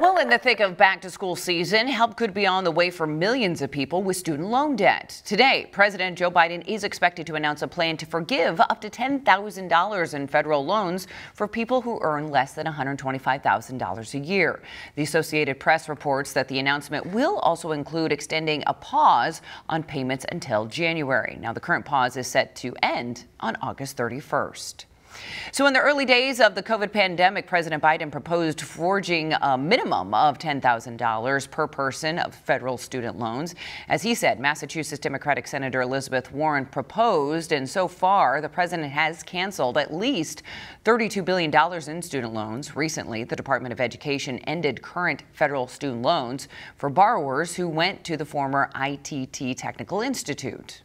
Well, in the thick of back to school season, help could be on the way for millions of people with student loan debt. Today, President Joe Biden is expected to announce a plan to forgive up to $10,000 in federal loans for people who earn less than $125,000 a year. The Associated Press reports that the announcement will also include extending a pause on payments until January. Now, the current pause is set to end on August 31st. So in the early days of the COVID pandemic, President Biden proposed forging a minimum of $10,000 per person of federal student loans. As he said, Massachusetts Democratic Senator Elizabeth Warren proposed, and so far the president has canceled at least $32 billion in student loans. Recently, the Department of Education ended current federal student loans for borrowers who went to the former ITT Technical Institute.